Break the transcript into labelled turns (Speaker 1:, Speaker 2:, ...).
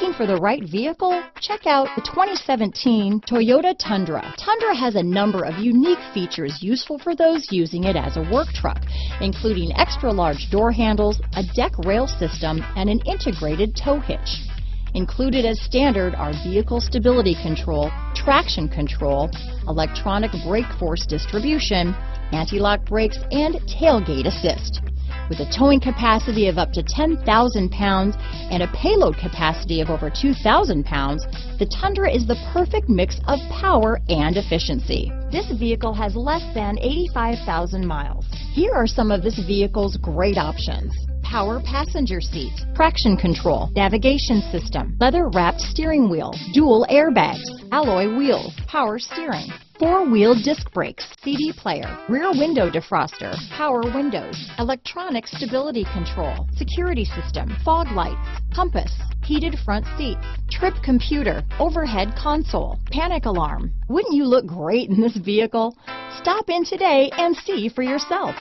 Speaker 1: Looking for the right vehicle? Check out the 2017 Toyota Tundra. Tundra has a number of unique features useful for those using it as a work truck, including extra large door handles, a deck rail system, and an integrated tow hitch. Included as standard are vehicle stability control, traction control, electronic brake force distribution, anti-lock brakes, and tailgate assist. With a towing capacity of up to 10,000 pounds and a payload capacity of over 2,000 pounds, the Tundra is the perfect mix of power and efficiency. This vehicle has less than 85,000 miles. Here are some of this vehicle's great options power passenger seat, traction control, navigation system, leather wrapped steering wheel, dual airbags, alloy wheels, power steering, four-wheel disc brakes, CD player, rear window defroster, power windows, electronic stability control, security system, fog lights, compass, heated front seats, trip computer, overhead console, panic alarm. Wouldn't you look great in this vehicle? Stop in today and see for yourself.